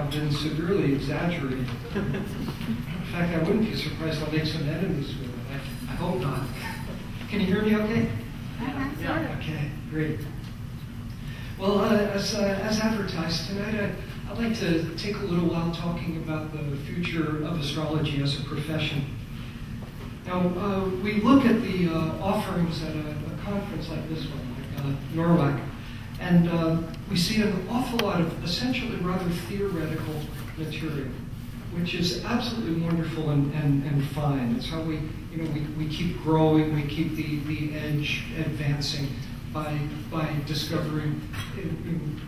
have been severely exaggerated. In fact, I wouldn't be surprised I'll make some enemies with it. I, I hope not. Can you hear me okay? Yeah. Okay, great. Well, uh, as, uh, as advertised tonight, I, I'd like to take a little while talking about the future of astrology as a profession. Now, uh, we look at the uh, offerings at a, a, conference like this one, like uh, NORWAC, and uh, we see an awful lot of essentially rather theoretical material, which is absolutely wonderful and, and, and fine. It's how we, you know, we, we keep growing, we keep the, the edge advancing by, by discovering in, in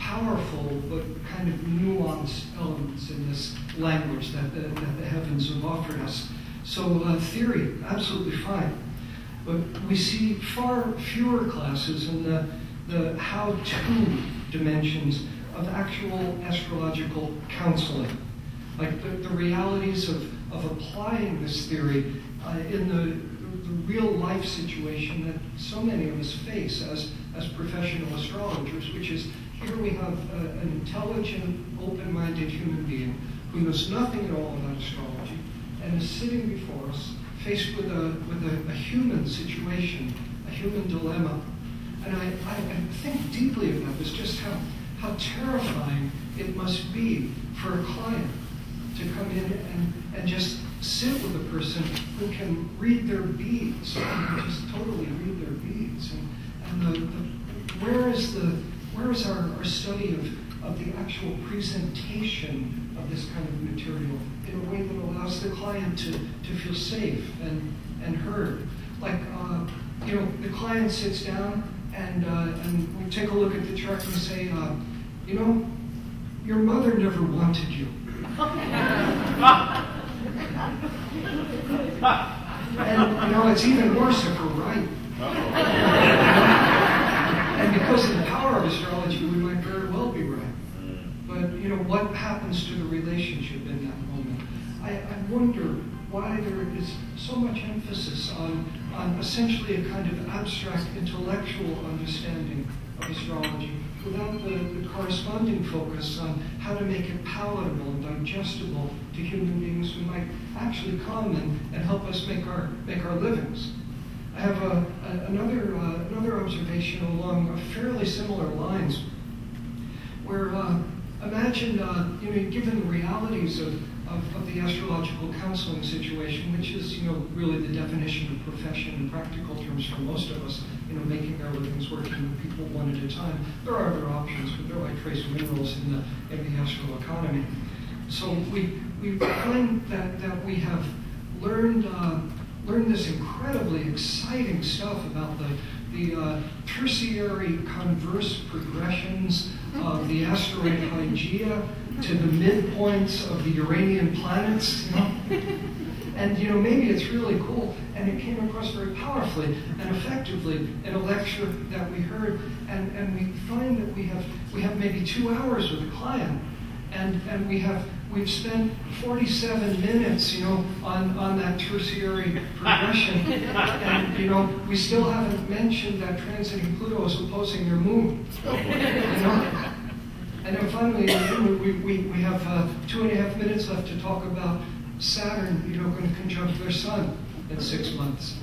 powerful but kind of nuanced elements in this language that the, that the heavens have offered us. So uh, theory, absolutely fine. But we see far fewer classes in the the how-to dimensions of actual astrological counseling, like the, the realities of, of applying this theory uh, in the, the real life situation that so many of us face as, as professional astrologers, which is here we have a, an intelligent, open-minded human being who knows nothing at all about astrology and is sitting before us faced with a, with a, a human situation, a human dilemma and I, I, I think deeply about this, just how, how terrifying it must be for a client to come in and, and just sit with a person who can read their beads, just totally read their beads. And, and the, the, where is the where is our, our study of, of the actual presentation of this kind of material in a way that allows the client to, to feel safe and, and heard? Like, uh, you know, the client sits down and, uh, and we take a look at the chart and say, uh, you know, your mother never wanted you. and, you know, it's even worse if we're right. and because of the power of astrology, we might very well be right. But, you know, what happens to the relationship in that moment? I, I wonder why there is so much emphasis on, on essentially a kind of abstract intellectual understanding of astrology without the, the corresponding focus on how to make it palatable and digestible to human beings who might actually come and, and help us make our, make our livings. I have a, a, another, uh, another observation along fairly similar lines where uh, imagine, uh, you know, given the realities of of, of, the astrological counseling situation, which is, you know, really the definition of profession in practical terms for most of us, you know, making our livings working with people one at a time. There are other options, but they're like trace minerals in the, in the astral economy. So we, we find that, that we have learned, uh, learned this incredibly exciting stuff about the, the uh, tertiary converse progressions of the asteroid Hygeia to the midpoints of the Uranian planets, you know? And you know, maybe it's really cool. And it came across very powerfully and effectively in a lecture that we heard. And, and we find that we have we have maybe two hours with a client. And and we have we've spent 47 minutes, you know, on, on that tertiary progression. and you know, we still haven't mentioned that transiting Pluto is opposing your moon. Oh, you know? And then finally, we, we, we have uh, two and a half minutes left to talk about Saturn, you know, going to conjunct their sun in six months.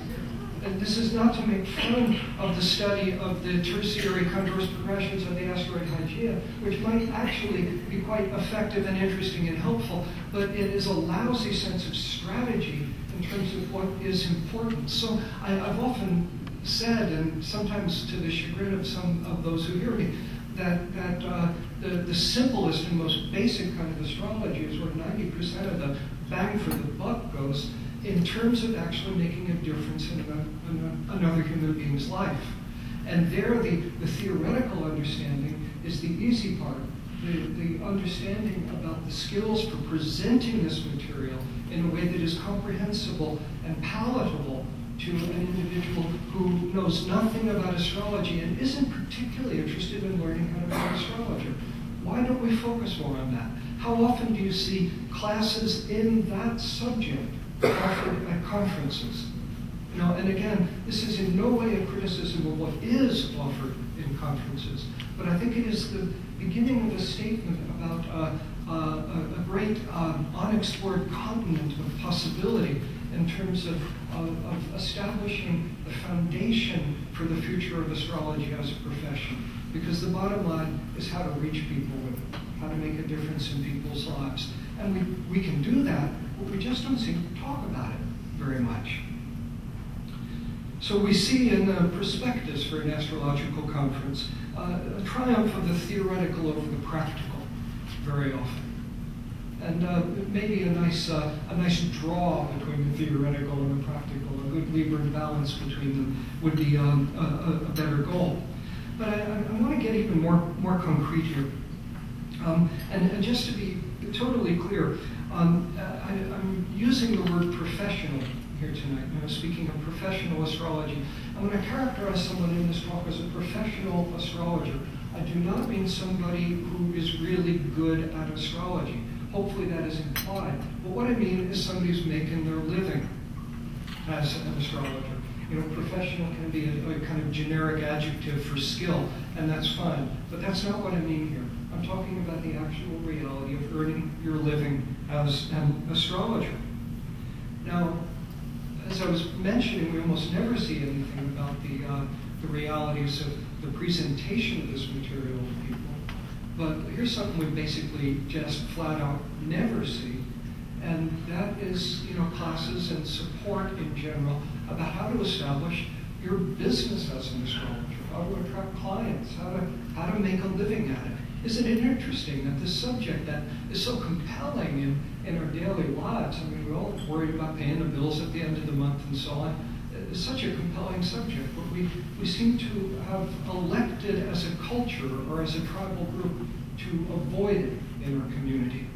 And this is not to make fun of the study of the tertiary converse progressions of the asteroid Hygeia, which might actually be quite effective and interesting and helpful, but it is a lousy sense of strategy in terms of what is important. So I, have often said, and sometimes to the chagrin of some of those who hear me, that, that uh, the, the simplest and most basic kind of astrology is where 90% of the bang for the buck goes in terms of actually making a difference in, a, in a, another human being's life. And there, the, the theoretical understanding is the easy part. The, the understanding about the skills for presenting this material in a way that is comprehensible and palatable to an individual who knows nothing about astrology and isn't particularly interested in learning how to be an astrologer. Why don't we focus more on that? How often do you see classes in that subject offered at conferences? You know, and again, this is in no way a criticism of what is offered in conferences, but I think it is the beginning of a statement about uh, uh, a, great um, unexplored continent of possibility in terms of, of, of, establishing the foundation for the future of astrology as a profession. Because the bottom line is how to reach people with it, how to make a difference in people's lives. And we, we can do that, but we just don't seem to talk about it very much. So we see in the prospectus for an astrological conference uh, a triumph of the theoretical over the practical very often. And uh, maybe a nice, uh, a nice draw between the theoretical and the practical, a good Libran balance between them would be um, a, a, better goal. But I, I want to get even more, more concrete here. Um, and, and, just to be totally clear, um, I, am using the word professional here tonight. I'm speaking of professional astrology. I'm going to characterize someone in this talk as a professional astrologer. I do not mean somebody who is really good at astrology. Hopefully that is implied. But what I mean is somebody who's making their living as an astrologer. You know, professional can be a, a kind of generic adjective for skill, and that's fine. But that's not what I mean here. I'm talking about the actual reality of earning your living as an astrologer. Now, as I was mentioning, we almost never see anything about the, uh, the realities of the presentation of this material to people. But here's something we basically just flat out never see, and that is, you know, classes and support in general about how to establish your business as an astrologer, how to attract clients, how to how to make a living at it. Isn't it interesting that this subject that is so compelling in, in our daily lives, I mean, we're all worried about paying the bills at the end of the month and so on, is such a compelling subject, but we, we seem to have elected as a culture or as a tribal group to avoid it in our community.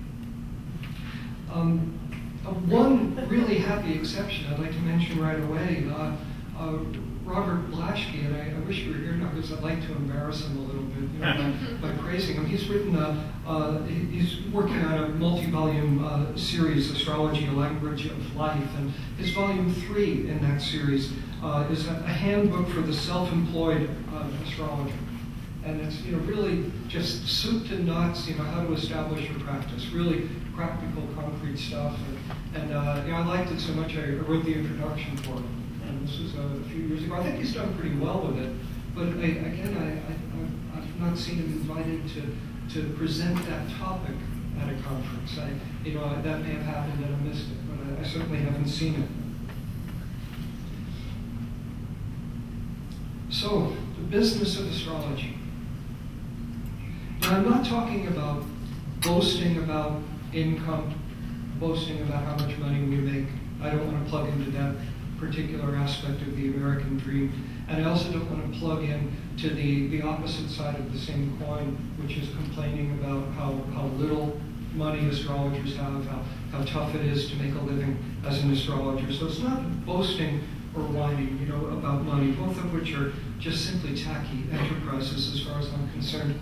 Um, uh, one really happy exception I'd like to mention right away. Uh, uh, Robert Blaschke, and I, I, wish you were here now because I'd like to embarrass him a little bit you know, by, by, praising him. He's written, a, uh, he's working on a multi-volume uh, series, Astrology, A Language of Life, and his volume three in that series uh, is a, a, handbook for the self-employed uh, astrologer. And it's you know really just soup to nuts, you know, how to establish your practice, really practical, concrete stuff. And, and uh, know, I liked it so much I wrote the introduction for it And this was a few years ago. I think he's done pretty well with it. But I, again, I, I, have not seen him invited to, to present that topic at a conference. I, you know, that may have happened and I missed it, but I, I certainly haven't seen it. So, the business of astrology. Now, I'm not talking about boasting about income, boasting about how much money we make. I don't want to plug into that particular aspect of the American dream. And I also don't want to plug in to the, the opposite side of the same coin, which is complaining about how, how little money astrologers have, how, how tough it is to make a living as an astrologer. So it's not boasting or whining, you know, about money, both of which are just simply tacky enterprises as far as I'm concerned.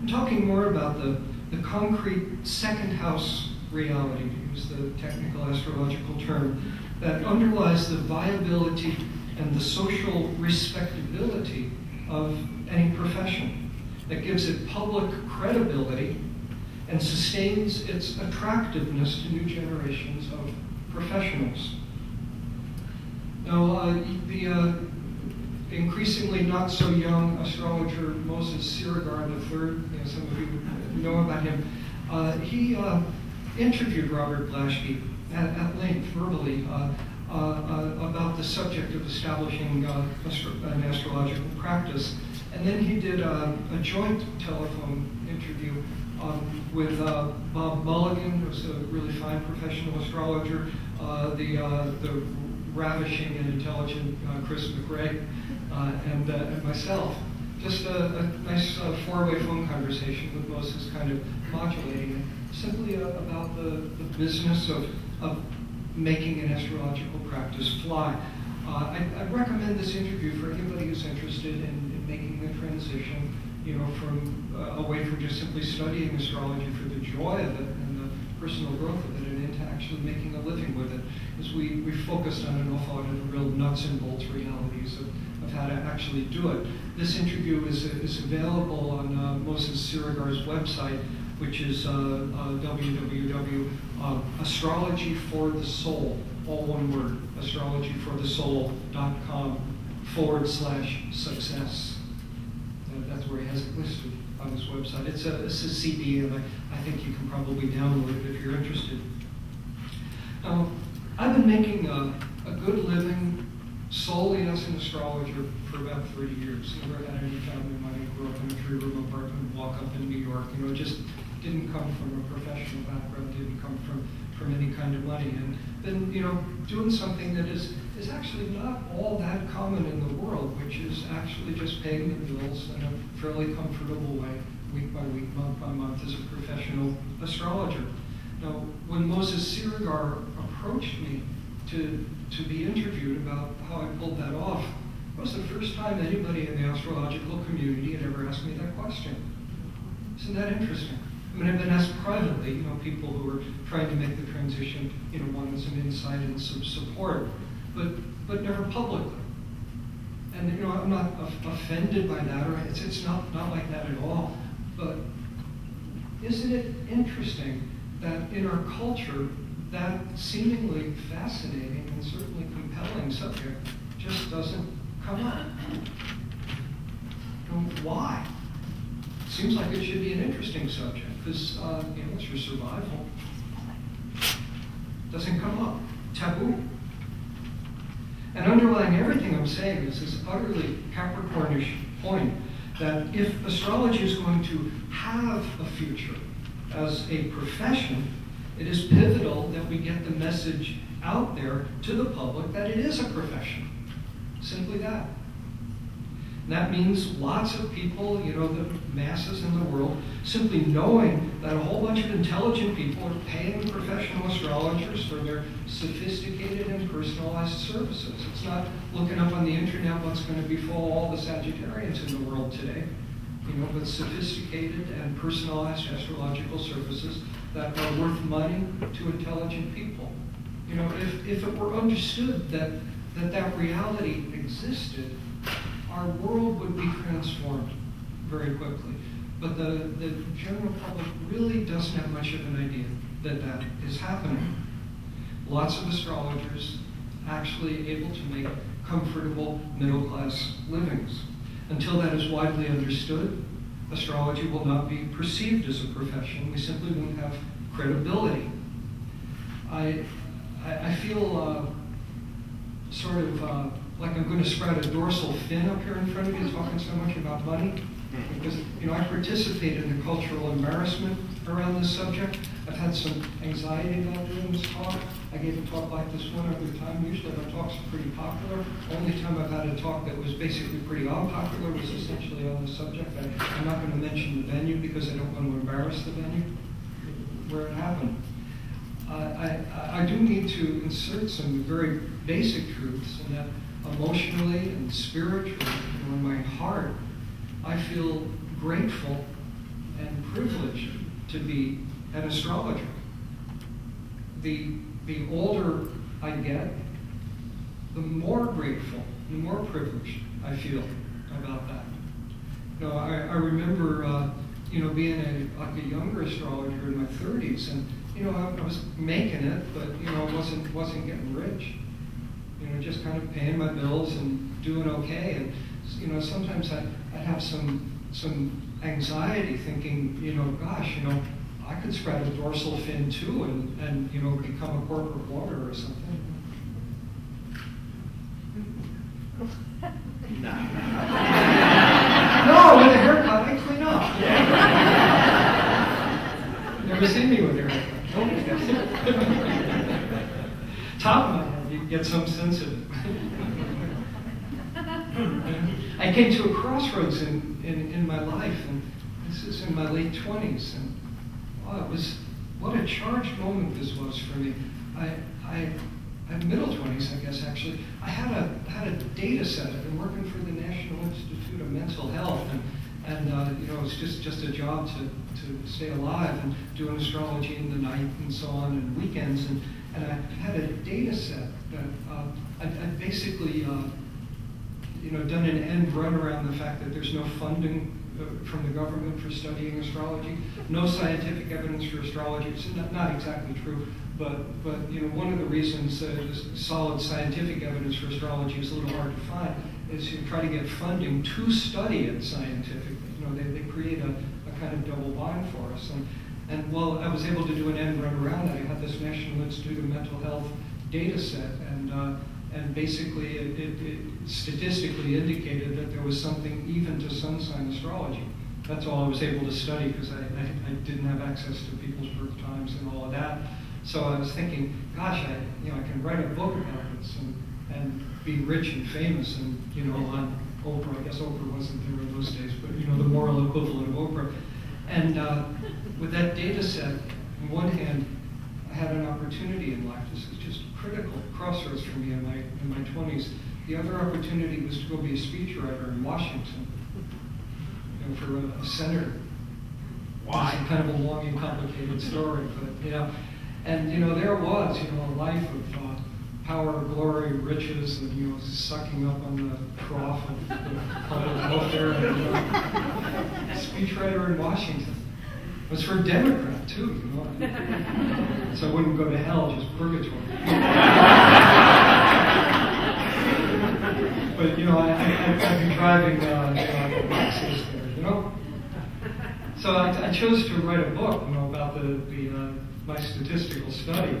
I'm talking more about the, the concrete second house reality, to use the technical astrological term, that underlies the viability and the social respectability of any profession, that gives it public credibility and sustains its attractiveness to new generations of professionals. Now, uh, the uh, increasingly not so young astrologer Moses Siregar III, you know, some of you know about him, uh, he uh, interviewed Robert Blaschke at, at length verbally uh, uh, about the subject of establishing an astrological practice. And then he did a, joint telephone interview um, with Bob Mulligan, who's a really fine professional astrologer, the, the ravishing and intelligent Chris McRae, and, and, myself. Just a, a nice four-way phone conversation with Moses kind of modulating it, simply about the, the business of of making an astrological practice fly. Uh, I, I, recommend this interview for anybody who's interested in, in making the transition, you know, from uh, away from just simply studying astrology for the joy of it and the personal growth of it and into actually making a living with it. As we, we focused on an awful lot of the real nuts and bolts realities of, of how to actually do it. This interview is, is available on uh, Moses Siregar's website, which is uh, uh, www.astrologyforthesoul, all one word, astrologyforthesoul.com forward slash success. Uh, that's where he has it listed on his website. It's a, it's a CD, and I, I think you can probably download it if you're interested. Now, I've been making a, a good living solely as an astrologer for about three years. Never had any family money, grew up in a three-room apartment, walk up in New York. You know, it just didn't come from a professional background, didn't come from, from any kind of money. And then, you know, doing something that is, is actually not all that common in the world, which is actually just paying the bills in a fairly comfortable way, week by week, month by month, as a professional astrologer. Now, when Moses Siregar approached me to, to be interviewed about how I pulled that off, it was the first time anybody in the astrological community had ever asked me that question. Isn't that interesting? I mean, I've been asked privately, you know, people who are trying to make the transition, you know, wanted some insight and some support, but, but never publicly. And, you know, I'm not offended by that, or it's, it's not, not like that at all. But isn't it interesting that in our culture, that seemingly fascinating and certainly compelling subject just doesn't come up? And why? Seems like it should be an interesting subject because uh, you know, it's your survival. Doesn't come up. Taboo. And underlying everything I'm saying is this utterly Capricornish point that if astrology is going to have a future as a profession, it is pivotal that we get the message out there to the public that it is a profession. Simply that. And that means lots of people, you know, the masses in the world, simply knowing that a whole bunch of intelligent people are paying professional astrologers for their sophisticated and personalized services. It's not looking up on the internet what's going to befall all the Sagittarians in the world today, you know, but sophisticated and personalized astrological services that are worth money to intelligent people. You know, if, if it were understood that, that that reality existed, our world would be transformed very quickly. But the, the general public really doesn't have much of an idea that that is happening. Lots of astrologers actually able to make comfortable middle class livings. Until that is widely understood, astrology will not be perceived as a profession. We simply won't have credibility. I, I, I feel uh, sort of uh, like I'm going to spread a dorsal fin up here in front of you talking so much about money. Because, you know, I participate in the cultural embarrassment around this subject. I've had some anxiety about doing this talk. I gave a talk like this one every time. Usually my talks are pretty popular. The only time I've had a talk that was basically pretty unpopular was essentially on this subject. I, I'm not going to mention the venue because I don't want to embarrass the venue where it happened. Uh, I, I do need to insert some very basic truths in that emotionally and spiritually, you in my heart, I feel grateful and privileged to be an astrologer. The, the older I get, the more grateful, the more privileged I feel about that. You know, I, I remember, uh, you know, being a, like a younger astrologer in my 30s, and you know, I, I was making it, but you know, I wasn't wasn't getting rich you know, just kind of paying my bills and doing okay. And you know, sometimes I I have some some anxiety, thinking, you know, gosh, you know, I could spread a dorsal fin too, and and you know, become a corporate lawyer or something. No. no, with a haircut, I clean up. Never seen me with a haircut. Top of my get some sense of it. I came to a crossroads in, in, in, my life, and this is in my late 20s, and wow, it was, what a charged moment this was for me. I, I, at middle 20s, I guess, actually, I had a, had a data set. I've been working for the National Institute of Mental Health, and, And, uh, you know, it's just, just a job to, to stay alive and doing astrology in the night and so on and weekends. And, and I had a data set that uh, I, I basically, uh, you know, done an end run around the fact that there's no funding from the government for studying astrology, no scientific evidence for astrology. It's not, not exactly true, but, but you know, one of the reasons uh, solid scientific evidence for astrology is a little hard to find is you try to get funding to study it scientifically. You know, they, they create a, a kind of double bind for us. And, and while I was able to do an end run around that, I had this National Institute of Mental Health data set, and, uh, and basically it, it, it, statistically indicated that there was something even to sun sign astrology. That's all I was able to study because I, I, I, didn't have access to people's birth times and all of that. So I was thinking, gosh, I, you know, I can write a book about this and, and be rich and famous and, you know, on Oprah. I guess Oprah wasn't there in those days, but, you know, the moral equivalent of Oprah. And uh, with that data set, on one hand, I had an opportunity in life. This is just critical crossroads for me in my, in my 20s. The other opportunity was to go be a speechwriter in Washington you know, for a, a senator. Why? It's kind of a long and complicated story, but, you know, and, you know, there was, you know, a life of uh, power, glory, riches, and, you know, sucking up on the trough of the public welfare. And, uh, speechwriter in Washington. It was for a Democrat, too, you know. so I wouldn't go to hell, just purgatory. but, you know, I, have been driving uh, you know, there, you know. So I, I, chose to write a book, you know, about the, the uh, my statistical study.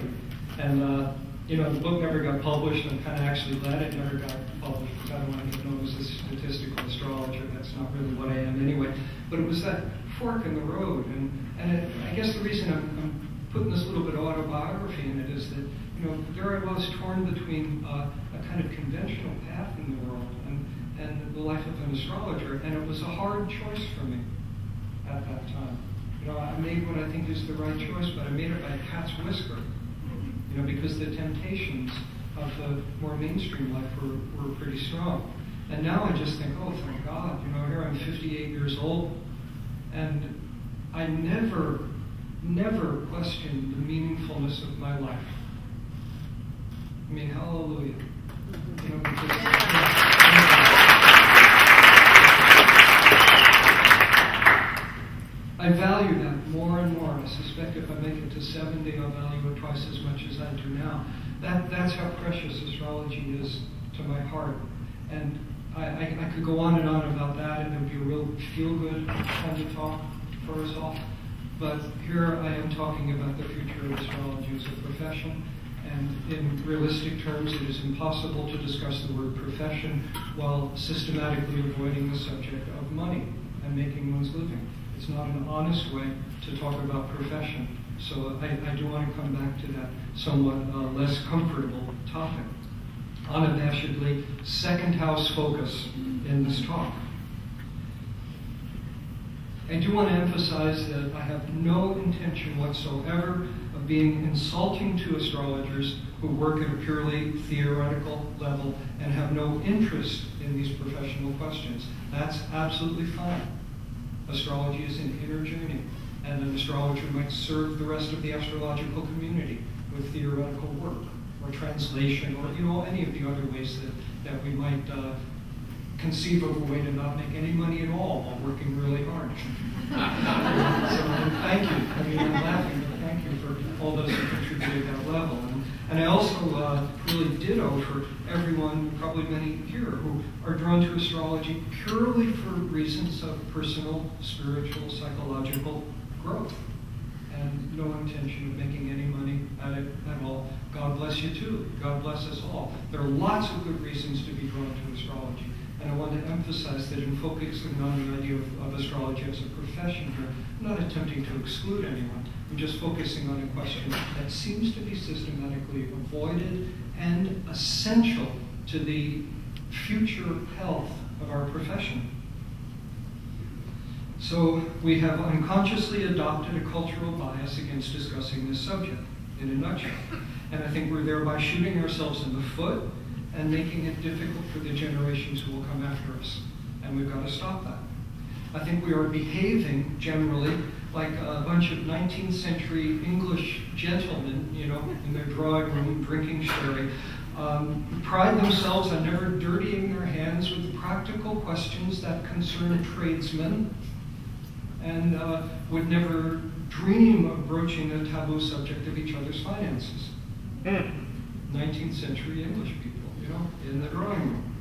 And, uh, you know, the book never got published. I'm kind of actually glad it never got published because I don't want to get known as a statistical astrologer. That's not really what I am anyway. But it was that fork in the road. And, and it, I guess the reason I'm, I'm, putting this little bit of autobiography in it is that, you know, there I was torn between uh, a kind of conventional path in the world and, and the life of an astrologer. And it was a hard choice for me at that time. You know, I made what I think is the right choice, but I made it by a cat's whisker. You know, because the temptations of the more mainstream life were, were pretty strong. And now I just think, oh, thank God. You know, here I'm 58 years old, and I never, never questioned the meaningfulness of my life. I mean, hallelujah. You know, because, I value that more and more. I suspect if I make it to 70, I'll value it twice as much as I do now. That, that's how precious astrology is to my heart. And I, I, I could go on and on about that, and it would be a real feel-good kind of talk for us all. But here I am talking about the future of astrology as a profession. And in realistic terms, it is impossible to discuss the word profession while systematically avoiding the subject of money and making one's living. It's not an honest way to talk about profession. So I, I do want to come back to that somewhat uh, less comfortable topic. Unabashedly, second house focus in this talk. I do want to emphasize that I have no intention whatsoever of being insulting to astrologers who work at a purely theoretical level and have no interest in these professional questions. That's absolutely fine. Astrology is an inner journey, and an astrologer might serve the rest of the astrological community with theoretical work or translation or you know any of the other ways that, that we might uh, conceive of a way to not make any money at all while working really hard. so thank you. I mean, I'm laughing, but thank you for all those who contribute at that level. And, and I also uh, really ditto for everyone, probably many here, who are drawn to astrology purely for reasons of personal, spiritual, psychological growth. And no intention of making any money at it at all. God bless you too. God bless us all. There are lots of good reasons to be drawn to astrology. And I want to emphasize that in focusing on the idea of, of astrology as a profession here, I'm not attempting to exclude anyone. I'm just focusing on a question that seems to be systematically avoided and essential to the future health of our profession. So we have unconsciously adopted a cultural bias against discussing this subject, in a nutshell. And I think we're thereby shooting ourselves in the foot and making it difficult for the generations who will come after us. And we've got to stop that. I think we are behaving generally like a bunch of 19th century English gentlemen, you know, in their drawing room drinking sherry, um, pride themselves on never dirtying their hands with practical questions that concern tradesmen and uh, would never dream of broaching the taboo subject of each other's finances. 19th century English people, you know, in the drawing room.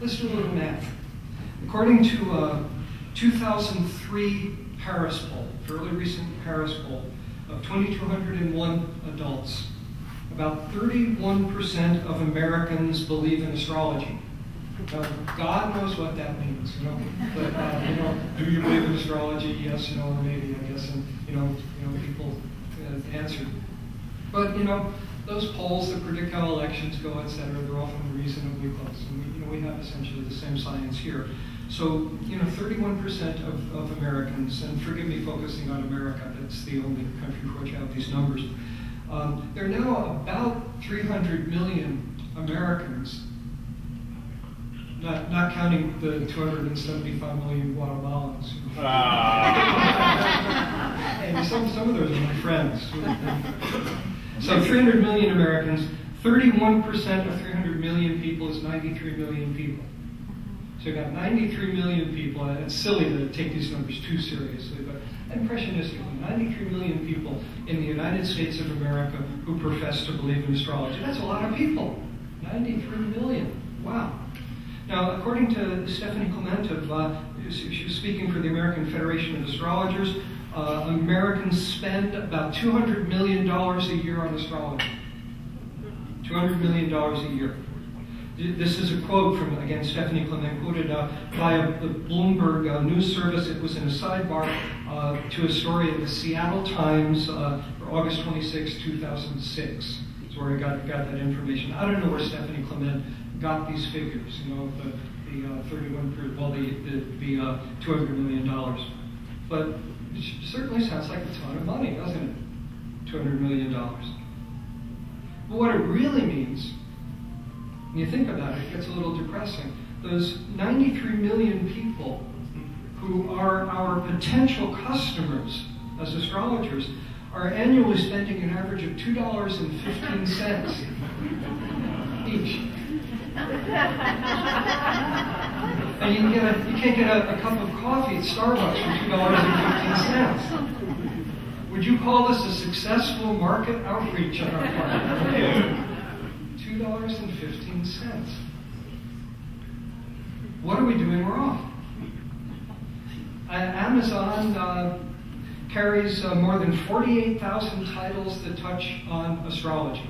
Let's do a little math. According to a 2003 Harris poll, fairly recent Harris poll, of 2,201 adults, about 31% of Americans believe in astrology. Now, God knows what that means, you know. But uh, you know, do you believe in astrology? Yes, no, or maybe, I guess. And you know, you know, people uh, answered. But you know, those polls that predict how elections go, et cetera, they're often reasonably close. And we, you know, we have essentially the same science here. So, you know, 31% of, of Americans, and forgive me focusing on America, that's the only country for which I have these numbers. Um, there are now about 300 million Americans, not, not counting the 275 million Guatemalans. Ah. and some, some of those are my friends. So 300 million Americans, 31% of 300 million people is 93 million people. So you've got 93 million people, and it's silly to take these numbers too seriously, but impressionistically, 93 million people in the United States of America who profess to believe in astrology. That's a lot of people. 93 million. Wow. Now, according to Stephanie Clement, of, uh, she was speaking for the American Federation of Astrologers, uh, Americans spend about $200 million a year on astrology. $200 million a year. This is a quote from, again, Stephanie Clement, quoted uh, by a, the Bloomberg uh, news service. It was in a sidebar uh, to a story in the Seattle Times uh, for August 26, 2006. That's where I got, got that information. I don't know where Stephanie Clement got these figures, you know, the, the uh, 31, well, the, the, the uh, $200 million. But it certainly sounds like a ton of money, doesn't it? $200 million. But what it really means when you think about it, it gets a little depressing. Those 93 million people who are our potential customers as astrologers are annually spending an average of $2.15 each. and you, can get a, you can't get a, a cup of coffee at Starbucks for $2.15. Would you call this a successful market outreach on our part? $2.15. What are we doing wrong? Uh, Amazon uh, carries uh, more than 48,000 titles that touch on astrology.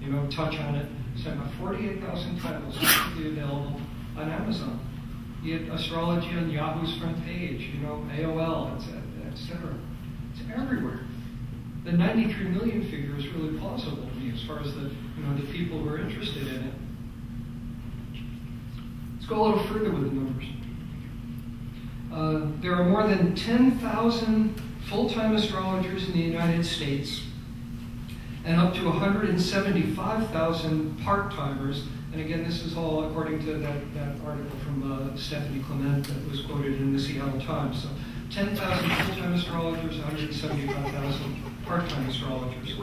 You know, touch on it. So about 48,000 titles publicly available on Amazon. You get astrology on Yahoo's front page, you know, AOL, etc. It's everywhere the 93 million figure is really plausible to me as far as the, you know, the people who are interested in it. Let's go a little further with the numbers. Uh, there are more than 10,000 full-time astrologers in the United States and up to 175,000 part-timers. And again, this is all according to that, that article from uh, Stephanie Clement that was quoted in the Seattle Times. So 10,000 full-time astrologers, 175,000 part-time astrologers.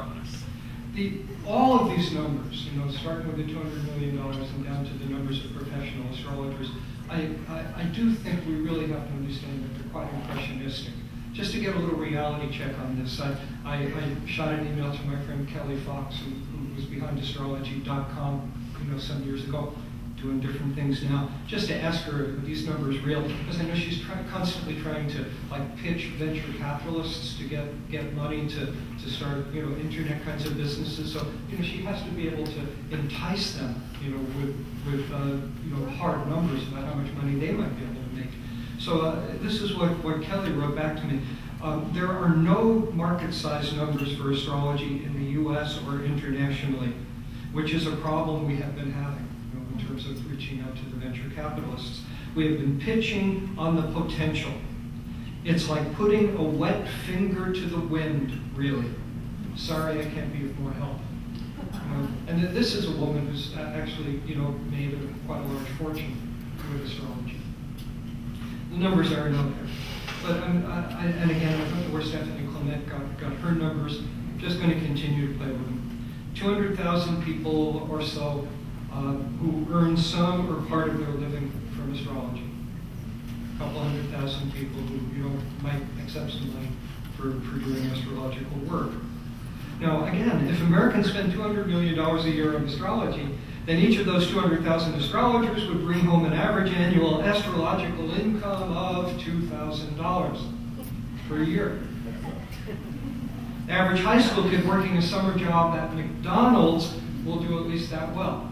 The, all of these numbers, you know, starting with the $200 million and down to the numbers of professional astrologers, I, I, I do think we really have to understand that they're quite impressionistic. Just to get a little reality check on this, I, I, I shot an email to my friend Kelli Fox, who, who was behind astrology.com, you know, some years ago doing different things now, just to ask her are these numbers real, because I know she's try, constantly trying to like pitch venture capitalists to get, get money to, to start, you know, internet kinds of businesses. So, you know, she has to be able to entice them, you know, with, with uh, you know, hard numbers about how much money they might be able. So uh, this is what, what Kelli wrote back to me. Um, there are no market size numbers for astrology in the US or internationally, which is a problem we have been having in terms of reaching out to the venture capitalists. We have been pitching on the potential. It's like putting a wet finger to the wind, really. Sorry, I can't be of more help. and this is a woman who's actually, you know, made a, quite a large fortune with astrology. The numbers aren't out there. But um, I, and again, I don't know where Stephanie Clement got, got her numbers. I'm just going to continue to play with them. 200,000 people or so uh, who earn some or part of their living from astrology. A couple hundred thousand people who you know might accept some money for, for doing astrological work. Now, again, if Americans spend $200 million a year on astrology, then each of those 200,000 astrologers would bring home an average annual astrological income of $2,000 per year. The average high school kid working a summer job at McDonald's will do at least that well.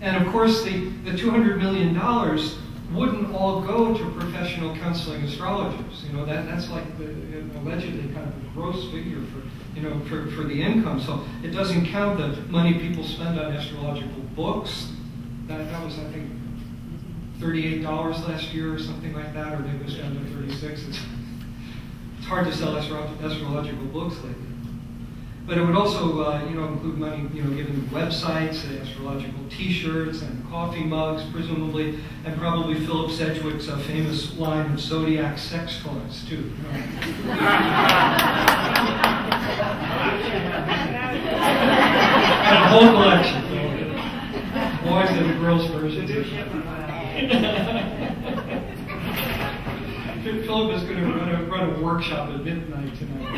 And of course, the, the $200 million wouldn't all go to professional counseling astrologers. You know, that, that's like the, allegedly kind of a gross figure for, you know, for, for the income. So it doesn't count the money people spend on astrological books. That, that was, I think, $38 last year or something like that, or maybe it was down to 36. It's, it's hard to sell astro astrological books lately. But it would also, uh, you know, include money, you know, given to websites, uh, astrological T-shirts and coffee mugs, presumably, and probably Philip Sedgwick's uh, famous line of zodiac sex toys too. and a whole collection. Boys and girls' versions. Philip is going to run a, run a workshop at midnight tonight.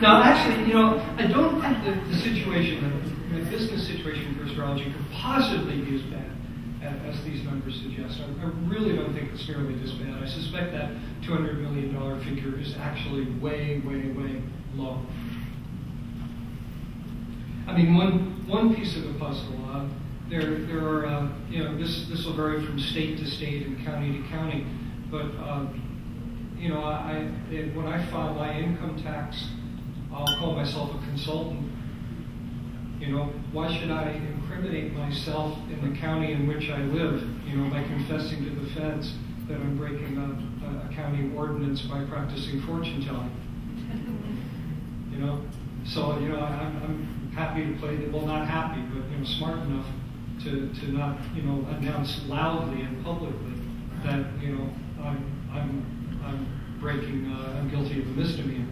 Now, actually, you know, I don't think that the situation, the business situation for astrology could possibly be as bad as these numbers suggest. I, really don't think it's nearly this bad. I suspect that $200 million figure is actually way, way, way low. I mean, one, one piece of the puzzle, uh, there, there are, uh, you know, this, this will vary from state to state and county to county, but, uh, you know, I, when I file my income tax I'll call myself a consultant. You know, why should I incriminate myself in the county in which I live, you know, by confessing to the feds that I'm breaking a, a county ordinance by practicing fortune telling? You know, so, you know, I, I'm happy to play, the, well, not happy, but, you know, smart enough to, to not, you know, announce loudly and publicly that, you know, I'm, I'm, I'm breaking, uh, I'm guilty of a misdemeanor.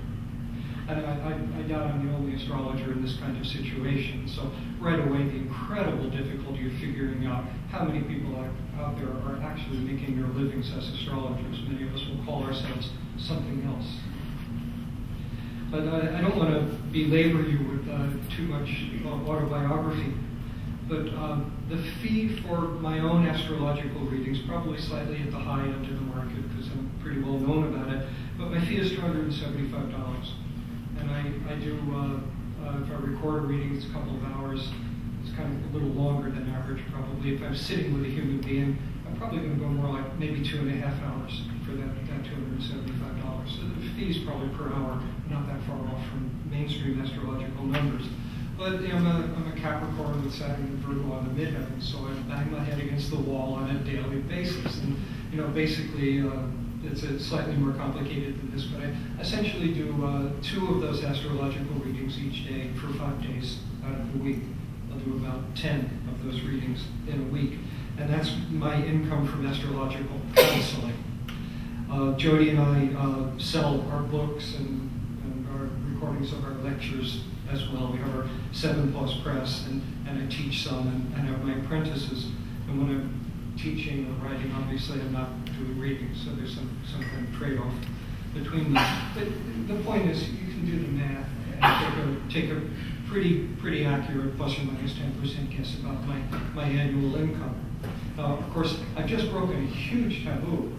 And I, I, I, doubt I'm the only astrologer in this kind of situation. So right away, the incredible difficulty of figuring out how many people out, out there are actually making their livings as astrologers. Many of us will call ourselves something else. But I, I don't want to belabor you with uh, too much uh, autobiography. But um, the fee for my own astrological readings, probably slightly at the high end of the market because I'm pretty well known about it, but my fee is $275 and I, I do, uh, uh, if I record a reading, it's a couple of hours. It's kind of a little longer than average, probably. If I'm sitting with a human being, I'm probably going to go more like maybe two and a half hours for that, that $275. So the fee's probably per hour, not that far off from mainstream astrological numbers. But you know, I'm, a, I'm a Capricorn with Saturn and Virgo on the midheaven, so I bang my head against the wall on a daily basis. And, you know, basically, uh, it's a slightly more complicated than this, but I essentially do uh, two of those astrological readings each day for five days out of the week. I'll do about 10 of those readings in a week. And that's my income from astrological counseling. Uh, Jodie and I uh, sell our books and, and, our recordings of our lectures as well. We have our Seven Paws Press, and, and I teach some, and, and have my apprentices. And when I'm teaching or writing, obviously I'm not doing reading, so there's some, some kind of trade-off between them. But the point is, you can do the math and take a, take a pretty, pretty accurate plus or minus 10% guess about my, my annual income. Uh, of course, I've just broken a huge taboo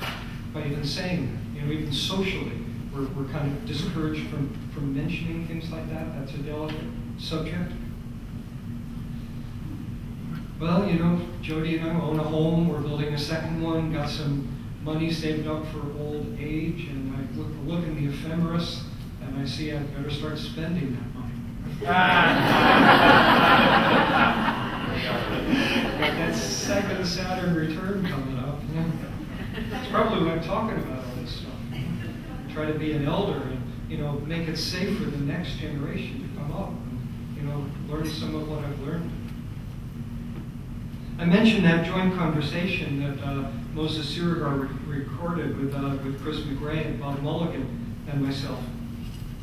by even saying that. You know, even socially, we're, we're kind of discouraged from, from mentioning things like that. That's a delicate subject. Well, you know, Jodie and I own a home. We're building a second one. Got some money saved up for old age, and I look, look in the ephemeris, and I see I better start spending that money. Got that second Saturn return coming up. That's probably what I'm talking about all this stuff. Try to be an elder and you know make it safe for the next generation to come up. And, you know, learn some of what I've learned. I mentioned that joint conversation that uh, Moses Siregar re recorded with, uh, with Chris McRae and Bob Mulligan and myself.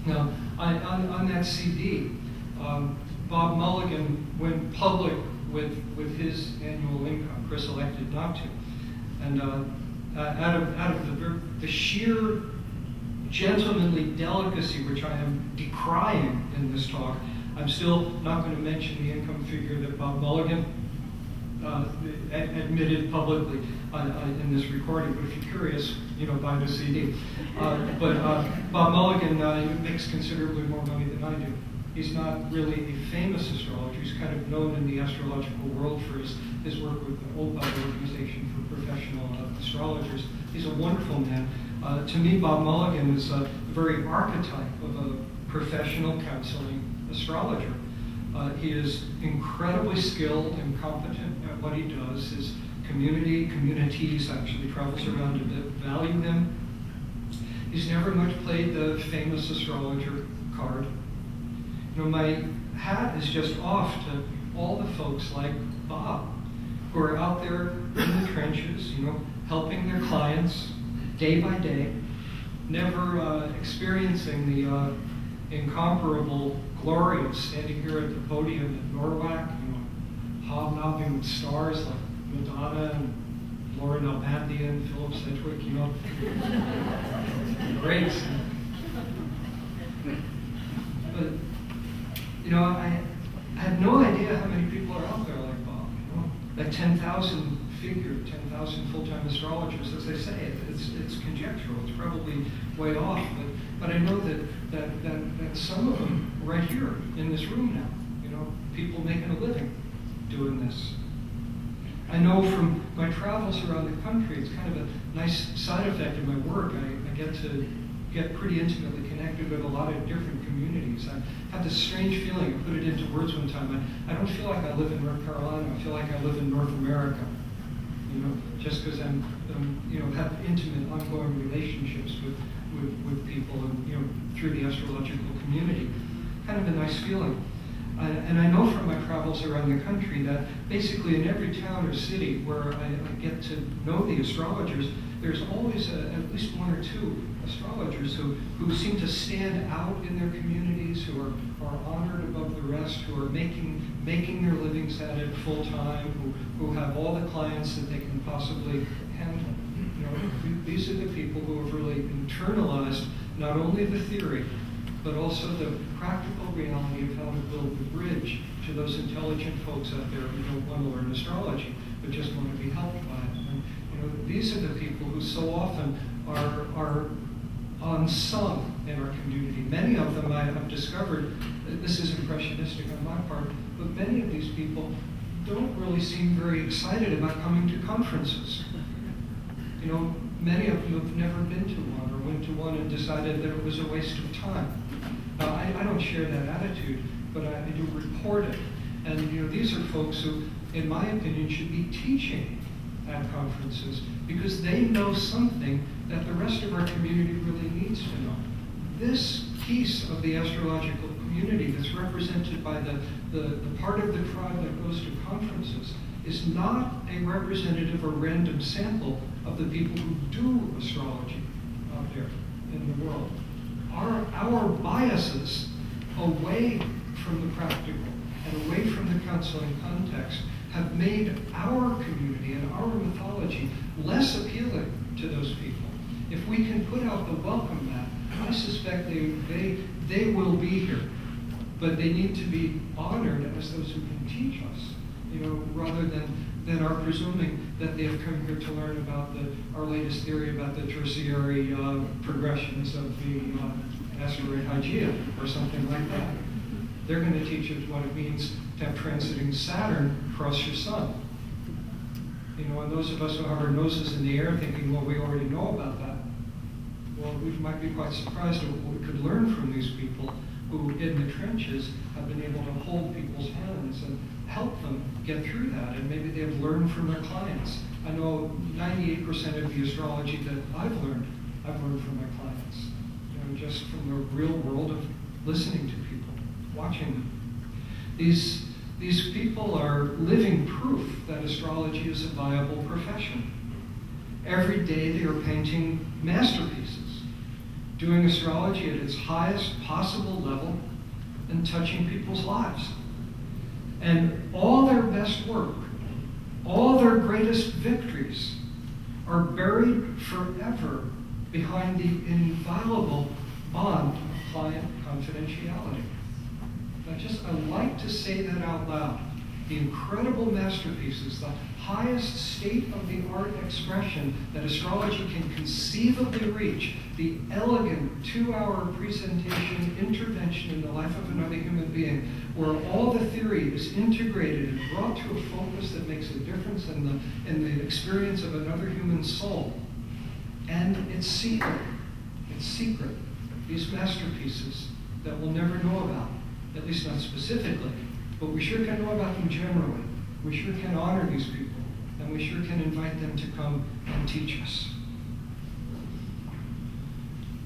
Now, on, on, on that CD, um, Bob Mulligan went public with, with his annual income. Chris elected not to. And uh, uh, out of, out of the, the sheer gentlemanly delicacy, which I am decrying in this talk, I'm still not going to mention the income figure that Bob Mulligan admitted publicly uh, uh, in this recording. But if you're curious, you know, buy the CD. Uh, but uh, Bob Mulligan uh, makes considerably more money than I do. He's not really a famous astrologer. He's kind of known in the astrological world for his, his work with the Old Bible Organization for Professional Astrologers. He's a wonderful man. to me, Bob Mulligan is the very archetype of a professional counseling astrologer. Uh, he is incredibly skilled and competent at what he does. His community, communities actually travels around to value him. He's never much played the famous astrologer card. You know, my hat is just off to all the folks like Bob, who are out there in the trenches, you know, helping their clients day by day, never uh, experiencing the uh, incomparable glory of standing here at the podium in NORWAC, you know, hobnobbing with stars like Madonna and Laura Nalbandian, Philip Sedgwick, you know. Great. But, you know, I, I had no idea how many people are out there like Bob. You know? That 10,000 figure, 10,000 full-time astrologers, as they say, it's, it's conjectural. It's probably way off, but, but I know that, that, that, that some of them right here in this room now, you know, people making a living doing this. I know from my travels around the country, it's kind of a nice side effect of my work. I, I get to get pretty intimately connected with a lot of different communities. I have this strange feeling, I put it into words one time, I, I don't feel like I live in North Carolina, I feel like I live in North America. Just because I'm, you know, have intimate, ongoing relationships with, with, with people and, you know, through the astrological community. Kind of a nice feeling. Uh, and I know from my travels around the country that basically in every town or city where I, I get to know the astrologers, there's always a, at least one or two astrologers who, who seem to stand out in their communities, who are, are honored above the rest, who are making, making their livings at it full time, who, who have all the clients that they can possibly handle. You know, these are the people who have really internalized not only the theory, but also the practical reality of how to build the bridge to those intelligent folks out there who don't want to learn astrology, but just want to be helped by it. And, you know, these are the people who so often are, are unsung in our community. Many of them I have discovered, this is impressionistic on my part, but many of these people don't really seem very excited about coming to conferences. You know, many of them have never been to one or went to one and decided that it was a waste of time. Now, I, I don't share that attitude, but I, I do report it. And you know, these are folks who, in my opinion, should be teaching at conferences because they know something that the rest of our community really needs to know. This piece of the astrological community that's represented by the, the, the part of the tribe that goes to conferences is not a representative or random sample of the people who do astrology out there in the world. Our, our biases away from the practical and away from the counseling context have made our community and our mythology less appealing to those people. We can put out the welcome mat, I suspect they, they, they will be here. But they need to be honored as those who can teach us, you know, rather than, than our presuming that they have come here to learn about the, our latest theory about the tertiary uh, progressions of the uh, asteroid Hygeia or something like that. They're going to teach us what it means to have transiting Saturn cross your sun. You know, and those of us who have our noses in the air thinking, well, we already know about that. Well, we might be quite surprised at what we could learn from these people who, in the trenches, have been able to hold people's hands and help them get through that. And maybe they have learned from their clients. I know 98% of the astrology that I've learned, I've learned from my clients. You know, just from the real world of listening to people, watching them. These These people are living proof that astrology is a viable profession. Every day they are painting masterpieces, doing astrology at its highest possible level and touching people's lives. And all their best work, all their greatest victories are buried forever behind the inviolable bond of client confidentiality. I just, I like to say that out loud. The incredible masterpieces, the highest state of the art expression that astrology can conceivably reach, the elegant two hour presentation intervention in the life of another human being, where all the theory is integrated and brought to a focus that makes a difference in the, in the experience of another human soul. And it's secret. It's secret. These masterpieces that we'll never know about at least not specifically, but we sure can know about them generally. We sure can honor these people, and we sure can invite them to come and teach us.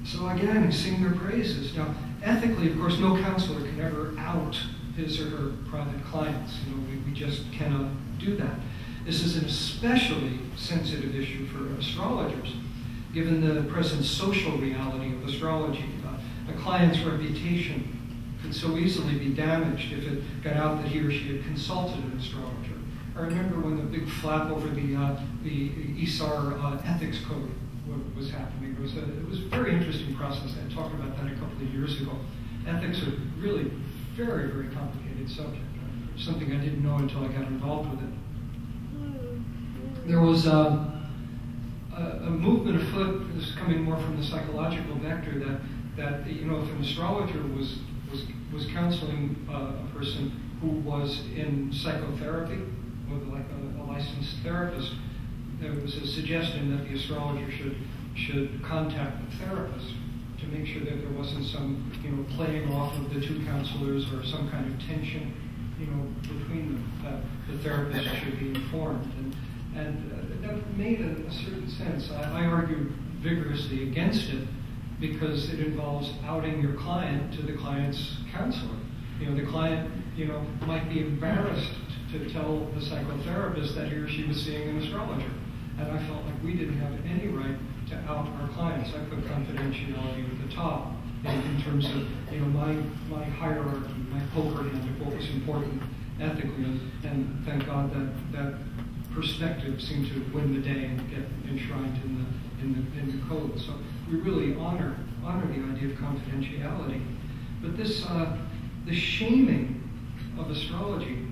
So again, sing their praises. Now, ethically, of course, no counselor can ever out his or her private clients. You know, we, we just cannot do that. This is an especially sensitive issue for astrologers, given the present social reality of astrology. Uh, a client's reputation could so easily be damaged if it got out that he or she had consulted an astrologer. I remember when the big flap over the, uh, the ISAR uh, ethics code was happening. It was, a, it was a very interesting process. I talked about that a couple of years ago. Ethics are really very, very complicated subject. Something I didn't know until I got involved with it. There was uh, a, a movement afoot, this is coming more from the psychological vector, that, that you know, if an astrologer was was, was counseling uh, a person who was in psychotherapy, with like a, a, licensed therapist. There was a suggestion that the astrologer should should contact the therapist to make sure that there wasn't some you know playing off of the two counselors or some kind of tension you know between them. That the therapist should be informed and and uh, that made a, a certain sense. I, I argued vigorously against it because it involves outing your client to the client's counselor. You know, the client, you know, might be embarrassed to tell the psychotherapist that he or she was seeing an astrologer. And I felt like we didn't have any right to out our clients. I put confidentiality at the top in, in terms of, you know, my, my hierarchy, my poker hand of what was important ethically. And thank God that that perspective seemed to win the day and get enshrined in the, in the, in the code. So we really honor honor the idea of confidentiality. But this uh, the shaming of astrology,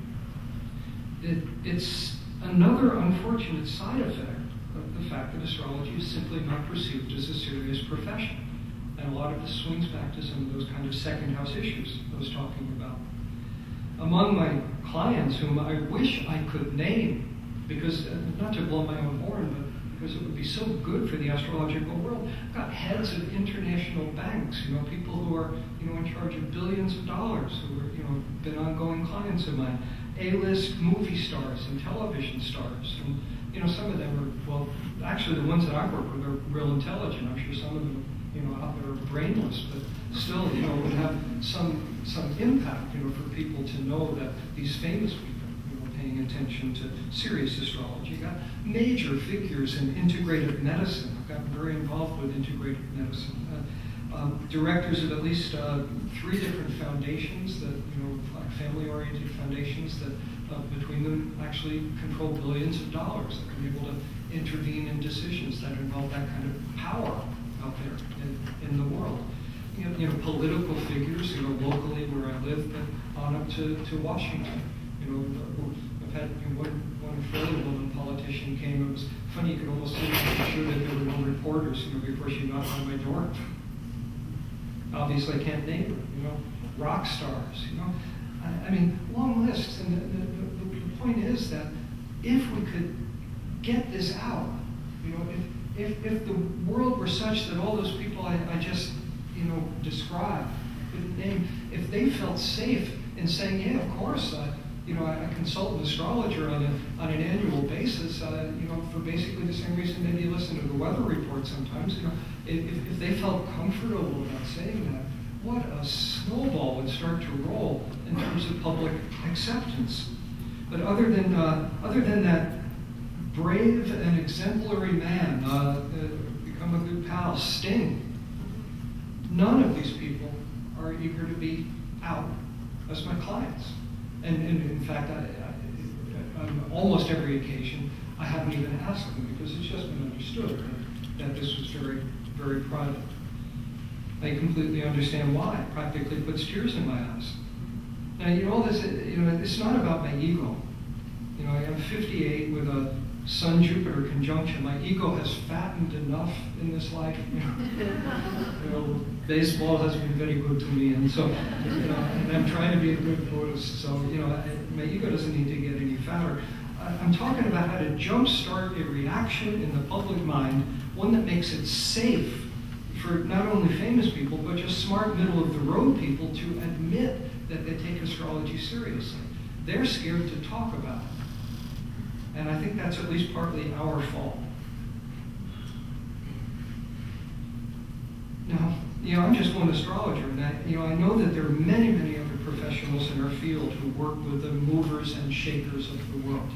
it, it's another unfortunate side effect of the fact that astrology is simply not perceived as a serious profession. And a lot of this swings back to some of those kind of second house issues I was talking about. Among my clients, whom I wish I could name, because uh, not to blow my own horn, but because it would be so good for the astrological world. I've got heads of international banks, you know, people who are, you know, in charge of billions of dollars, who are, you know, been ongoing clients of mine. A-list movie stars and television stars. And, you know, some of them are, well, actually the ones that I work with are real intelligent. I'm sure some of them, you know, out there are brainless, but still, you know, would have some, some impact, you know, for people to know that these famous people you know, paying attention to serious astrology. Got major figures in integrative medicine. I've gotten very involved with integrative medicine. Uh, um, directors of at least uh, three different foundations that, you know, family-oriented foundations that uh, between them actually control billions of dollars that can be able to intervene in decisions that involve that kind of power out there in, in the world. You know, you know, political figures, you know, locally where I live, but on up to, to Washington. You know, I've had one, one fairly well-known politician came. It was funny, you could almost see sure that there were no reporters, you know, before she knocked on my door. Obviously, I can't name her, you know, rock stars, you know. I, I mean, long lists. And the, the, the, point is that if we could get this out, you know, if, if, if the world were such that all those people I, I just, you know, described, name, if they felt safe in saying, yeah, of course, uh, you know, I, I consult an astrologer on, a, on an annual basis, uh, you know, for basically the same reason maybe you listen to the weather report sometimes. You know, if, if they felt comfortable about saying that, what a snowball would start to roll in terms of public acceptance. But other than, uh, other than that brave and exemplary man, uh, uh, become a good pal, Sting, none of these people are eager to be out as my clients. And, and in fact, I, I, on almost every occasion, I haven't even asked them because it's just been understood that, this was very, very private. I completely understand why. It practically puts tears in my eyes. Now, you know, all this, you know, it's not about my ego. You know, I am 58 with a Sun Jupiter conjunction. My ego has fattened enough in this life. You know, you know, baseball has been very good to me, and so, you know, and I'm trying to be a good Buddhist. So, you know, I, my ego doesn't need to get any fatter. I, I'm talking about how to jumpstart a reaction in the public mind, one that makes it safe for not only famous people, but just smart middle of the road people to admit that they take astrology seriously. They're scared to talk about it. And I think that's at least partly our fault. Now, you know, I'm just one astrologer, and I, you know, I know that there are many, many other professionals in our field who work with the movers and shakers of the world.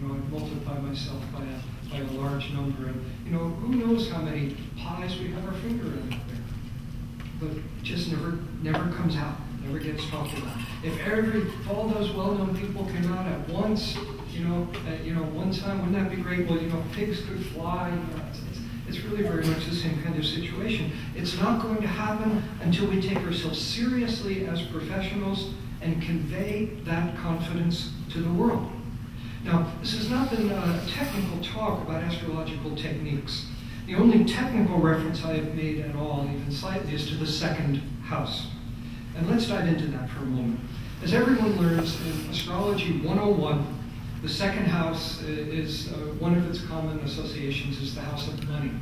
You know, I multiply myself by a by a large number. And, you know, who knows how many pies we have our finger in out there. But it just never, never comes out, never gets talked about. If every, all those well-known people came out at once, you know, at, you know, one time, wouldn't that be great? Well, you know, pigs could fly. You know, it's, it's really very much the same kind of situation. It's not going to happen until we take ourselves seriously as professionals and convey that confidence to the world. Now, this has not been a technical talk about astrological techniques. The only technical reference I have made at all, even slightly, is to the second house. And let's dive into that for a moment. As everyone learns in Astrology 101, the second house is uh, one of its common associations is the house of money.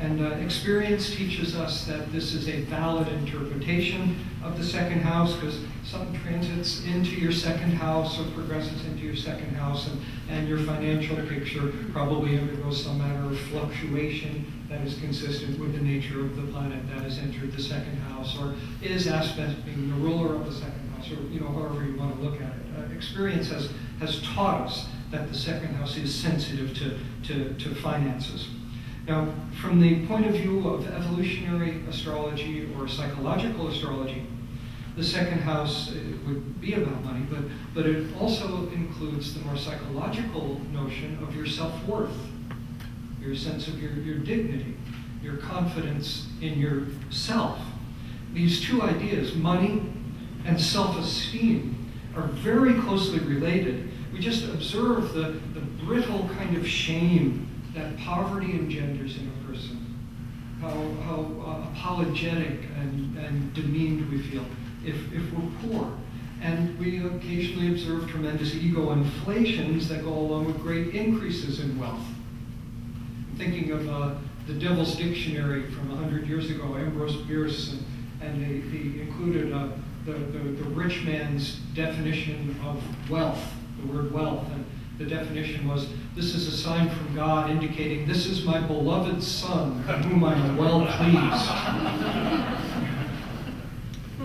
And uh, experience teaches us that this is a valid interpretation of the second house because something transits into your second house or progresses into your second house, and, and your financial picture probably undergoes some matter of fluctuation that is consistent with the nature of the planet that has entered the second house, or is aspecting the ruler of the second house, or you know, however you want to look at it. Uh, experience has, has taught us that the second house is sensitive to, to, to finances. Now, from the point of view of evolutionary astrology or psychological astrology, the second house would be about money, but, but it also includes the more psychological notion of your self-worth, your sense of your, your dignity, your confidence in yourself. These two ideas, money and self-esteem, are very closely related. We just observe the, the brittle kind of shame that poverty engenders in how, how uh, apologetic and, and demeaned we feel if, if we're poor. And we occasionally observe tremendous ego inflations that go along with great increases in wealth. I'm thinking of uh, the Devil's Dictionary from 100 years ago, Ambrose Bierce, and, and included uh, the, the, the rich man's definition of wealth, the word wealth. And the definition was, this is a sign from God indicating, this is my beloved son, whom I am well pleased.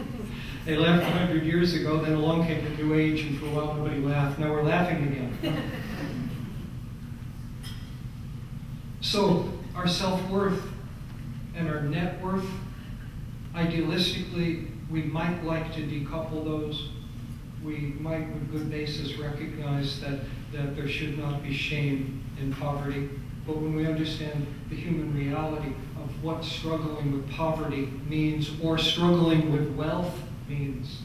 they laughed 100 years ago, then along came the New Age, and for a while nobody laughed. Now we're laughing again. so, our self-worth and our net worth, idealistically, we might like to decouple those. We might, with good basis, recognize that that there should not be shame in poverty. But when we understand the human reality of what struggling with poverty means or struggling with wealth means,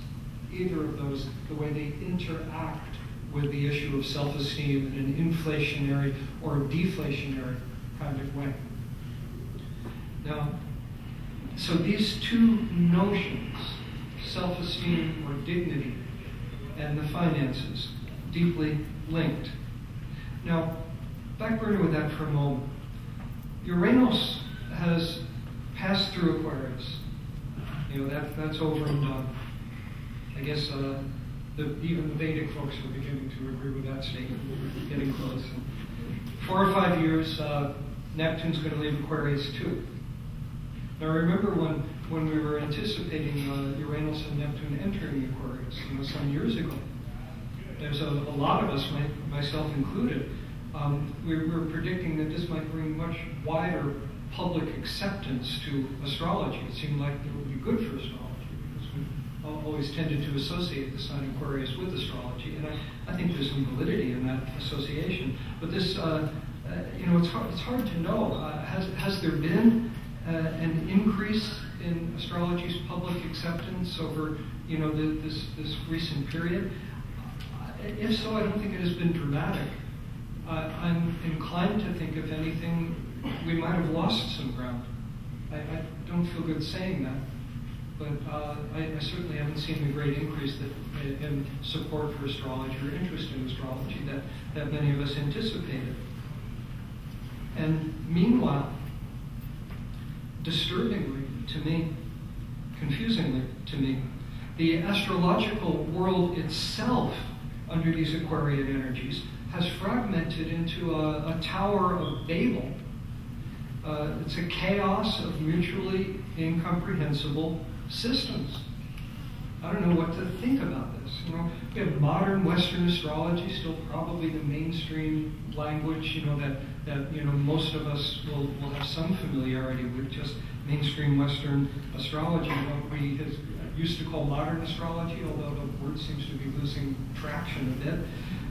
either of those, the way they interact with the issue of self-esteem in an inflationary or deflationary kind of way. Now, so these two notions, self-esteem or dignity, and the finances, deeply linked. Now, backburner with that for a moment. Uranus has passed through Aquarius. You know, that, that's over and done. I guess uh, the, even the Vedic folks are beginning to agree with that statement. We're getting close. four or five years, uh, Neptune's going to leave Aquarius too. Now remember when when we were anticipating uh, Uranus and Neptune entering Aquarius, you know, some years ago. There's a, a lot of us, my, myself included, um, we were predicting that this might bring much wider public acceptance to astrology. It seemed like it would be good for astrology because we always tended to associate the sign Aquarius with astrology, and I, I think there's some validity in that association. But this, uh, uh, you know, it's hard, it's hard to know. Uh, has, has there been uh, an increase in astrology's public acceptance over, you know, the, this, this recent period? If so, I don't think it has been dramatic. Uh, I'm inclined to think, if anything, we might have lost some ground. I, I don't feel good saying that, but uh, I, I, certainly haven't seen the great increase that, in support for astrology or interest in astrology that, that many of us anticipated. And meanwhile, disturbingly to me, confusingly to me, the astrological world itself under these Aquarian energies has fragmented into a, a Tower of Babel. Uh, it's a chaos of mutually incomprehensible systems. I don't know what to think about this. You know, we have modern Western astrology, still probably the mainstream language. You know that that you know most of us will, will have some familiarity with just mainstream Western astrology, what we has, used to call modern astrology, although the word seems to be losing traction a bit.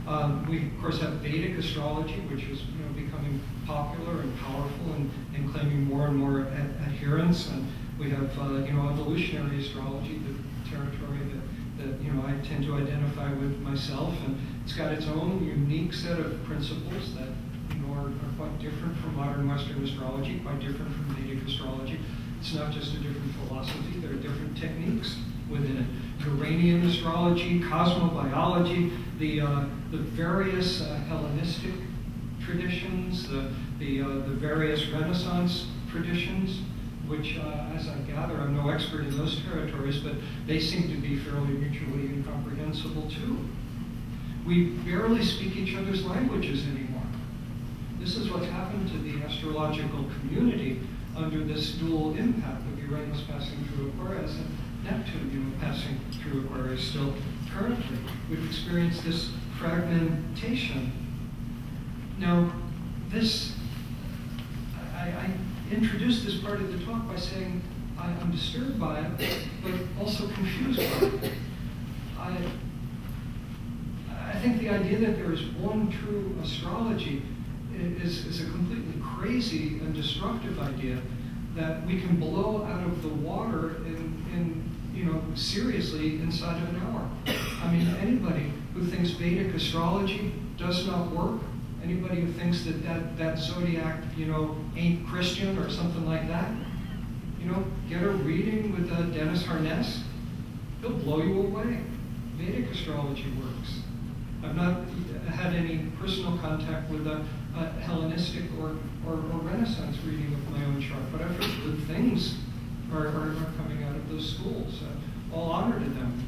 Um, we of course have Vedic astrology, which is you know becoming popular and powerful and, and claiming more and more ad- adherence. And we have uh, you know evolutionary astrology, the territory that, that you know I tend to identify with myself, and it's got its own unique set of principles that you are, are quite different from modern Western astrology, quite different from Vedic astrology. It's not just a different philosophy, there are different techniques within it. Uranian astrology, cosmobiology, the, uh, the various uh, Hellenistic traditions, the, the, uh, the various Renaissance traditions, which, uh, as I gather, I'm no expert in those territories, but they seem to be fairly mutually incomprehensible too. We barely speak each other's languages anymore. This is what's happened to the astrological community under this dual impact of Uranus passing through Aquarius and Neptune you know, passing through Aquarius still currently. We've experienced this fragmentation. Now, this, I, I introduced this part of the talk by saying I, am disturbed by it, but also confused by it. I, I think the idea that there is one true astrology is, is a completely crazy and destructive idea that we can blow out of the water in, in you know, seriously inside of an hour. I mean, anybody who thinks Vedic astrology does not work, anybody who thinks that that, that zodiac, you know, ain't Christian or something like that, you know, get a reading with uh, Dennis Harness. He'll blow you away. Vedic astrology works. I've not had any personal contact with a, a Hellenistic or, or, or, Renaissance reading of my own chart, but I've good things are, are, are coming out of those schools. Uh, all honor to them.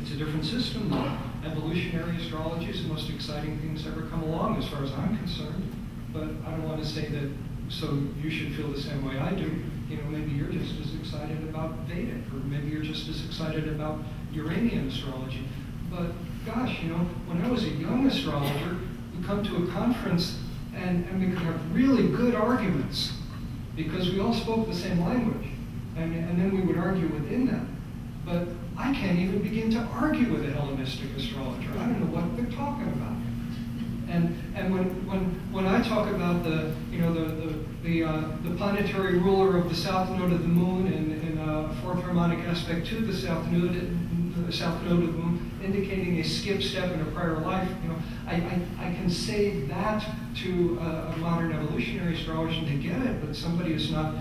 It's a different system though. Evolutionary astrology is the most exciting thing that's ever come along as far as I'm concerned. But I don't want to say that so you should feel the same way I do. You know, maybe you're just as excited about Vedic, or maybe you're just as excited about Uranian astrology. But gosh, you know, when I was a young astrologer, we come to a conference and, and we could have really good arguments because we all spoke the same language. And, and then we would argue within that. But I can't even begin to argue with a Hellenistic astrologer. I don't know what they're talking about. And, and when, when, when I talk about the, you know, the, the, the, uh, the planetary ruler of the south node of the moon and, and uh, fourth harmonic aspect to the south node, the south node of the moon, indicating a skip step in a prior life, you know, I, I, I can say that to a, a modern evolutionary astrologer to get it, but somebody who's not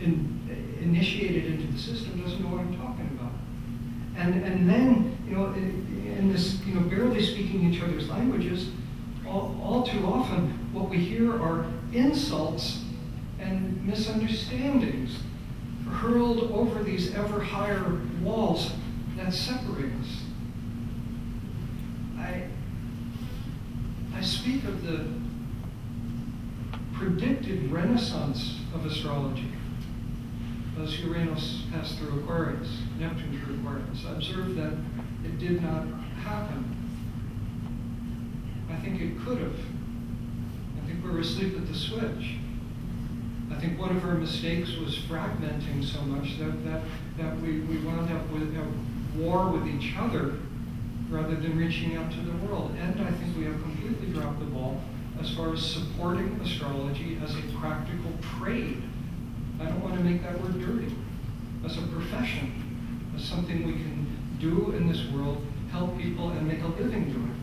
in, initiated into the system doesn't know what I'm talking about. And, and then, you know, in, in this, you know, barely speaking each other's languages, all, all too often what we hear are insults and misunderstandings hurled over these ever higher walls that separate us. I, I speak of the predicted renaissance of astrology. as Uranus passed through Aquarius, Neptune through Aquarius. I observed that it did not happen. I think it could have. I think we were asleep at the switch. I think one of our mistakes was fragmenting so much that, that, that we, we wound up with a war with each other rather than reaching out to the world. And I think we have completely dropped the ball as far as supporting astrology as a practical trade. I don't want to make that word dirty. As a profession, as something we can do in this world, help people and make a living doing.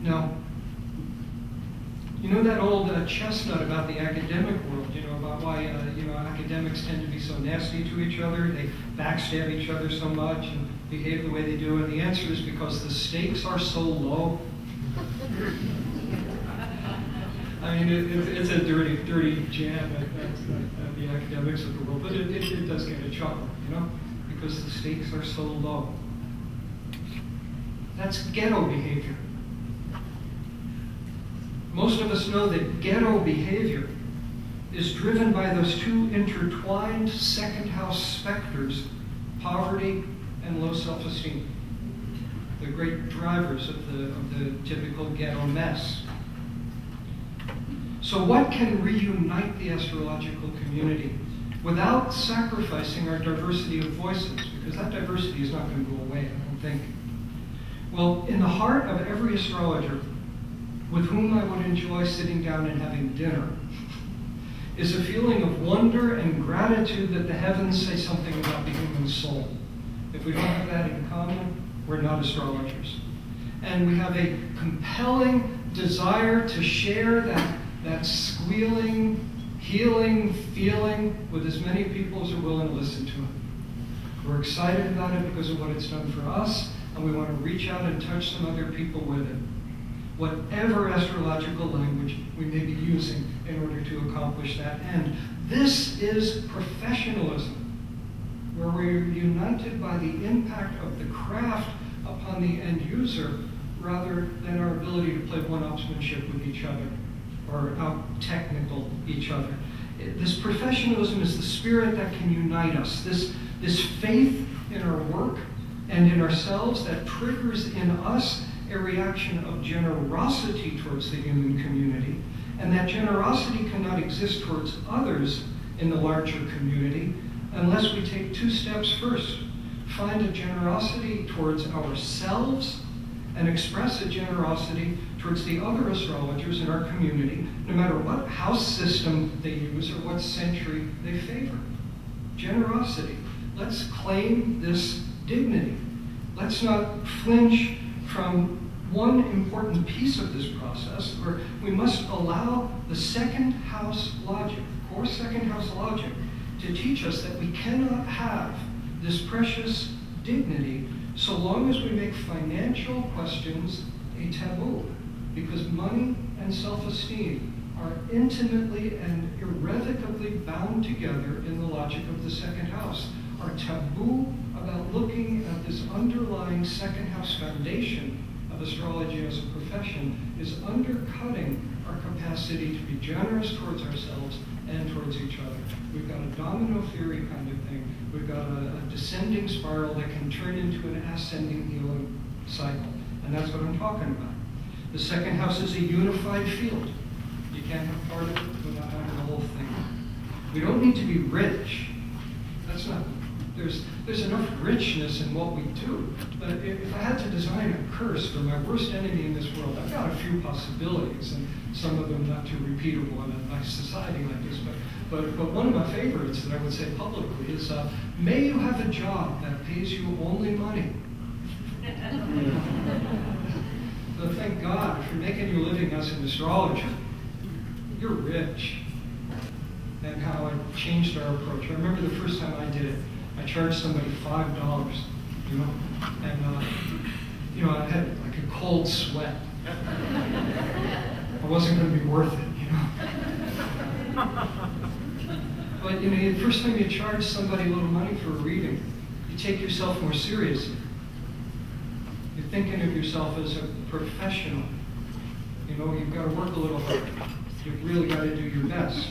It. Now, you know that old uh, chestnut about the academic world, you know, about why, uh, you know, academics tend to be so nasty to each other, they backstab each other so much and behave the way they do, and the answer is because the stakes are so low. I mean, it, it, it's a dirty, dirty jam at, at, at, the academics of the world, but it, it, does get a chuckle, you know, because the stakes are so low. That's ghetto behavior. Most of us know that ghetto behavior is driven by those two intertwined second house specters, poverty and low self-esteem. The great drivers of the, of the typical ghetto mess. So what can reunite the astrological community without sacrificing our diversity of voices? Because that diversity is not going to go away, I don't think. Well, in the heart of every astrologer with whom I would enjoy sitting down and having dinner is a feeling of wonder and gratitude that the heavens say something about the human soul. If we don't have that in common, we're not astrologers. And we have a compelling desire to share that, that squealing, healing feeling with as many people as are willing to listen to it. We're excited about it because of what it's done for us, and we want to reach out and touch some other people with it whatever astrological language we may be using in order to accomplish that end. This is professionalism, where we're united by the impact of the craft upon the end user rather than our ability to play one-upsmanship with each other or out-technical each other. This professionalism is the spirit that can unite us. This, this faith in our work and in ourselves that triggers in us a reaction of generosity towards the human community, and that generosity cannot exist towards others in the larger community unless we take two steps first. Find a generosity towards ourselves and express a generosity towards the other astrologers in our community, no matter what house system they use or what century they favor. Generosity. Let's claim this dignity. Let's not flinch from one important piece of this process, where we must allow the second house logic, core second house logic, to teach us that we cannot have this precious dignity so long as we make financial questions a taboo. Because money and self-esteem are intimately and irrevocably bound together in the logic of the second house. Our taboo about looking at this underlying second house foundation of astrology as a profession is undercutting our capacity to be generous towards ourselves and towards each other. We've got a domino theory kind of thing. We've got a, a descending spiral that can turn into an ascending healing cycle. And that's what I'm talking about. The second house is a unified field. You can't have part of it without having the whole thing. We don't need to be rich. That's not there's, there's enough richness in what we do. But if I had to design a curse for my worst enemy in this world, I've got a few possibilities, and some of them not too repeatable in a nice society like this. But, but, but one of my favorites that I would say publicly is, uh, may you have a job that pays you only money. but thank God, if you're making your living as an astrologer, you're rich. And how I changed our approach. I remember the first time I did it. I charged somebody five dollars, you know, and uh, you know I had like a cold sweat. I wasn't going to be worth it, you know. but you know, the first time you charge somebody a little money for a reading, you take yourself more seriously. You're thinking of yourself as a professional. You know, you've got to work a little harder. You've really got to do your best.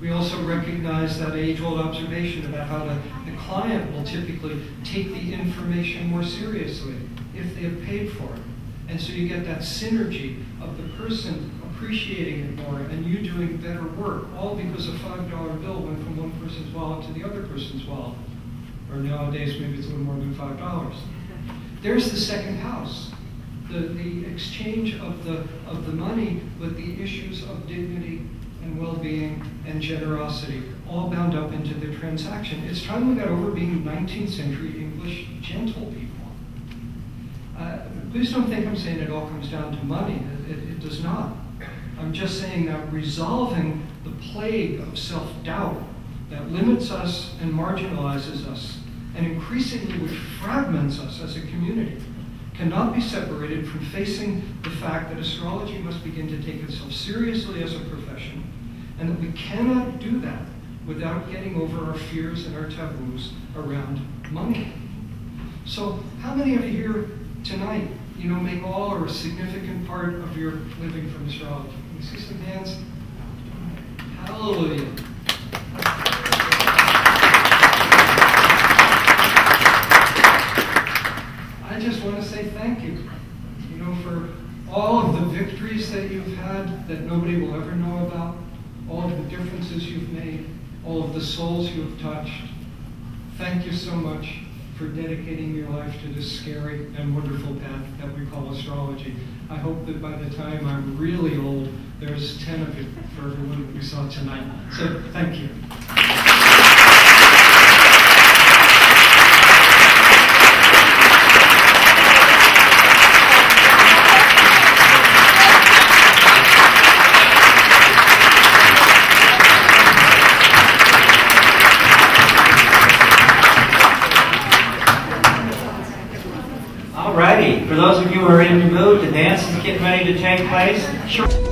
We also recognize that age-old observation about how the, the client will typically take the information more seriously if they have paid for it. And so you get that synergy of the person appreciating it more and you doing better work, all because a $5 bill went from one person's wallet to the other person's wallet. Or nowadays, maybe it's a little more than $5. There's the second house. The, the exchange of the, of the money with the issues of dignity and well-being and generosity, all bound up into the transaction. It's time we got over being 19th century English gentle people. Uh, please don't think I'm saying it all comes down to money. It, it, it does not. I'm just saying that resolving the plague of self-doubt that limits us and marginalizes us, and increasingly which fragments us as a community, cannot be separated from facing the fact that astrology must begin to take itself seriously as a profession, and that we cannot do that without getting over our fears and our taboos around money. So, how many of you here tonight, you know, make all or a significant part of your living from astrology? Can you see some hands? Hallelujah. I just want to say thank you, you know, for all of the victories that you've had that nobody will ever know about, all of the differences you've made, all of the souls you have touched. Thank you so much for dedicating your life to this scary and wonderful path that we call astrology. I hope that by the time I'm really old, there's 10 of you for everyone that we saw tonight. So thank you. For those of you who are in the mood, the dance is getting ready to take place. Sure.